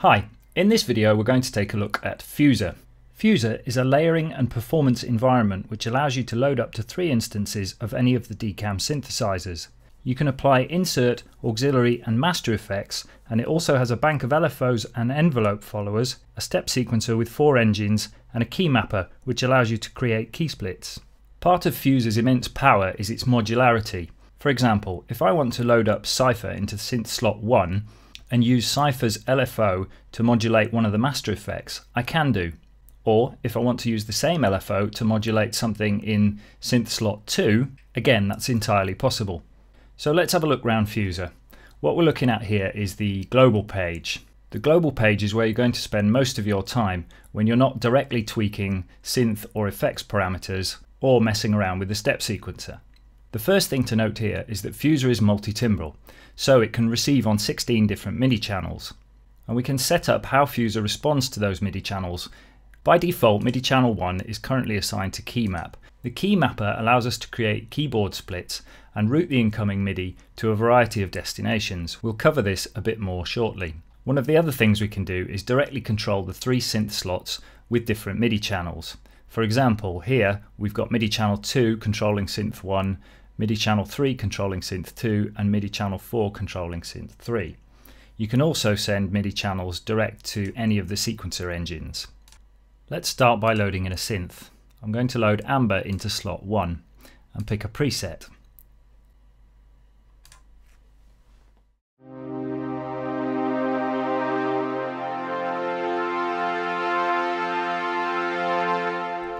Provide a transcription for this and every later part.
Hi, in this video we're going to take a look at Fusor. Fusor is a layering and performance environment which allows you to load up to three instances of any of the DCAM synthesizers. You can apply insert, auxiliary and master effects and it also has a bank of LFOs and envelope followers, a step sequencer with four engines and a key mapper which allows you to create key splits. Part of Fusor's immense power is its modularity. For example, if I want to load up Cypher into synth slot 1 and use Cypher's LFO to modulate one of the master effects, I can do. Or if I want to use the same LFO to modulate something in synth slot 2, again that's entirely possible. So let's have a look round Fusor. What we're looking at here is the global page. The global page is where you're going to spend most of your time when you're not directly tweaking synth or effects parameters or messing around with the step sequencer. The first thing to note here is that Fusor is multi-timbral, so it can receive on 16 different MIDI channels. And we can set up how Fusor responds to those MIDI channels. By default, MIDI channel 1 is currently assigned to Keymap. The key mapper allows us to create keyboard splits and route the incoming MIDI to a variety of destinations. We'll cover this a bit more shortly. One of the other things we can do is directly control the three synth slots with different MIDI channels. For example, here we've got MIDI channel 2 controlling synth 1, MIDI channel 3 controlling synth 2 and MIDI channel 4 controlling synth 3. You can also send MIDI channels direct to any of the sequencer engines. Let's start by loading in a synth. I'm going to load Amber into slot 1 and pick a preset.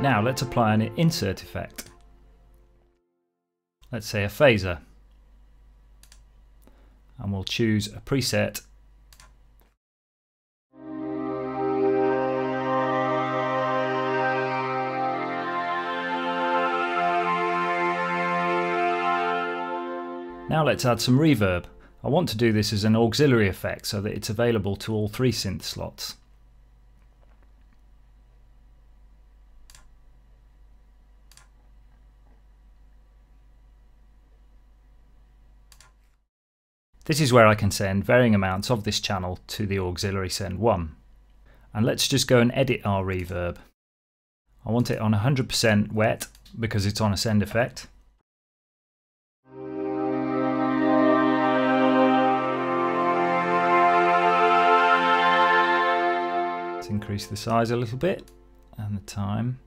Now let's apply an insert effect let's say a phaser. And we'll choose a preset Now let's add some reverb. I want to do this as an auxiliary effect so that it's available to all three synth slots. This is where I can send varying amounts of this channel to the auxiliary send 1. And let's just go and edit our reverb. I want it on 100% wet because it's on a send effect. Let's increase the size a little bit and the time.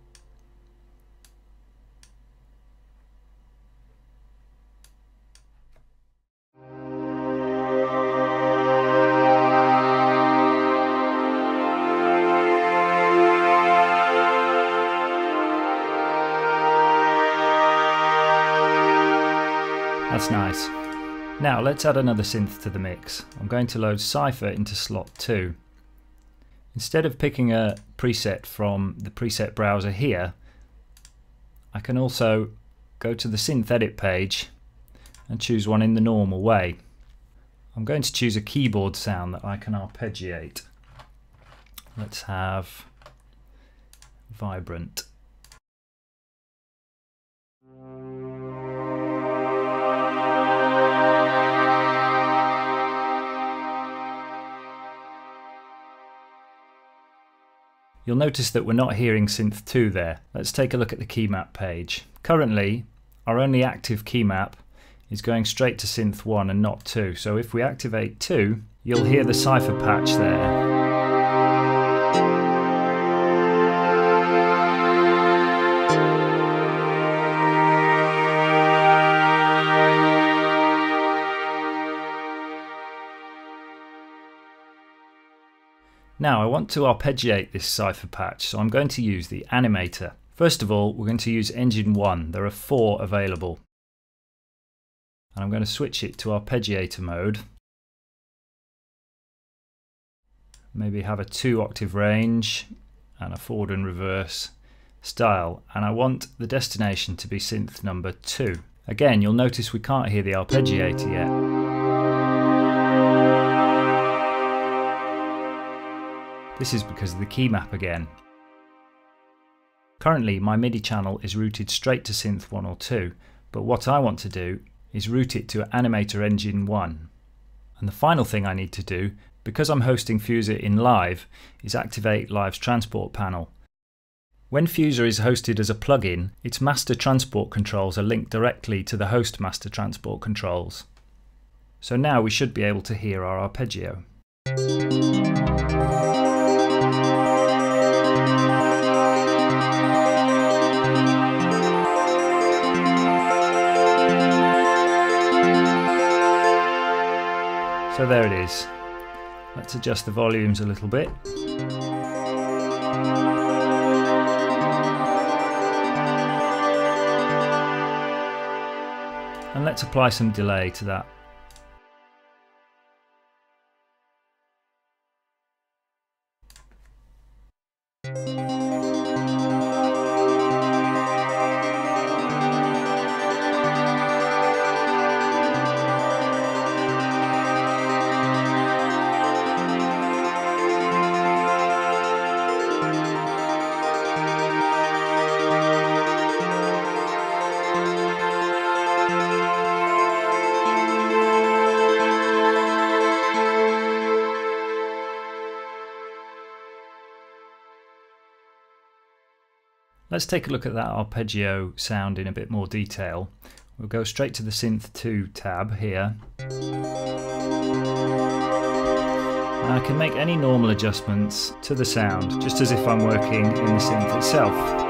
That's nice. Now let's add another synth to the mix. I'm going to load Cypher into slot 2. Instead of picking a preset from the preset browser here, I can also go to the synth edit page and choose one in the normal way. I'm going to choose a keyboard sound that I can arpeggiate. Let's have vibrant. You'll notice that we're not hearing synth 2 there. Let's take a look at the key map page. Currently, our only active key map is going straight to synth 1 and not 2. So if we activate 2, you'll hear the Cypher patch there. Now I want to arpeggiate this Cypher patch, so I'm going to use the animator. First of all, we're going to use engine 1. There are four available. And I'm going to switch it to arpeggiator mode. Maybe have a two octave range and a forward and reverse style. And I want the destination to be synth number 2. Again, you'll notice we can't hear the arpeggiator yet. This is because of the key map again. Currently my MIDI channel is routed straight to synth 1 or 2, but what I want to do is route it to Animator Engine 1. And the final thing I need to do because I'm hosting Fusor in Live, is activate Live's transport panel. When Fusor is hosted as a plugin, its master transport controls are linked directly to the host master transport controls. So now we should be able to hear our arpeggio. So there it is. Let's adjust the volumes a little bit. And let's apply some delay to that. Let's take a look at that arpeggio sound in a bit more detail. We'll go straight to the Synth 2 tab here. And I can make any normal adjustments to the sound, just as if I'm working in the synth itself.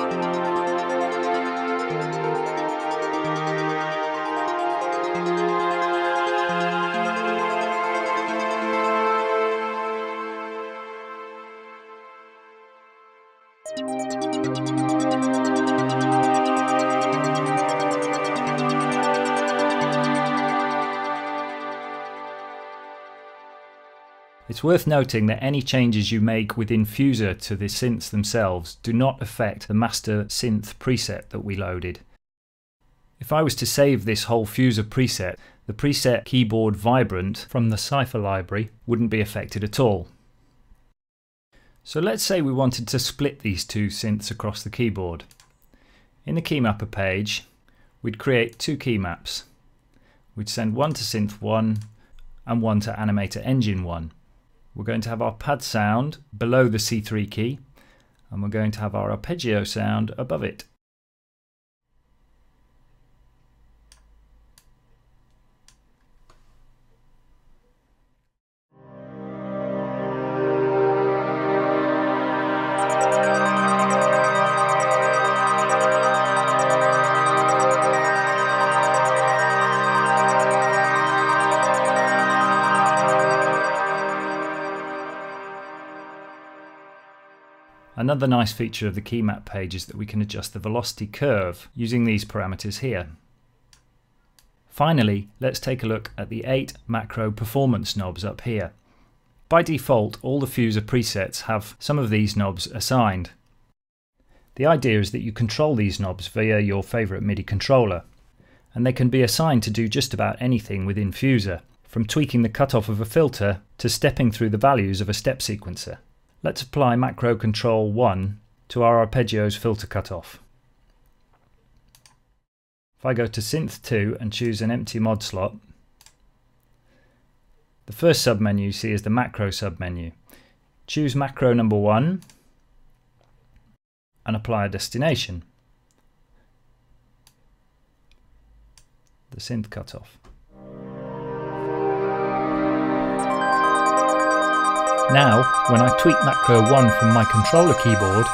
It's worth noting that any changes you make within Fusor to the synths themselves do not affect the master synth preset that we loaded. If I was to save this whole Fusor preset, the preset keyboard vibrant from the Cypher library wouldn't be affected at all. So let's say we wanted to split these two synths across the keyboard. In the keymapper page, we'd create two key maps. We'd send one to synth 1 and one to animator engine 1. We're going to have our pad sound below the C3 key and we're going to have our arpeggio sound above it. Another nice feature of the key map page is that we can adjust the velocity curve using these parameters here. Finally, let's take a look at the 8 macro performance knobs up here. By default, all the Fusor presets have some of these knobs assigned. The idea is that you control these knobs via your favourite MIDI controller, and they can be assigned to do just about anything within Fusor, from tweaking the cutoff of a filter to stepping through the values of a step sequencer. Let's apply macro control 1 to our arpeggios filter cutoff. If I go to synth 2 and choose an empty mod slot, the first submenu you see is the macro submenu. Choose macro number 1 and apply a destination. The synth cutoff. Now, when I tweak macro 1 from my controller keyboard,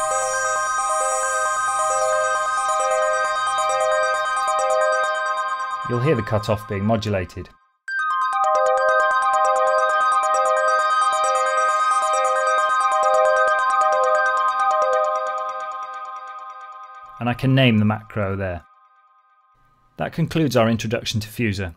you'll hear the cutoff being modulated. And I can name the macro there. That concludes our introduction to Fusor.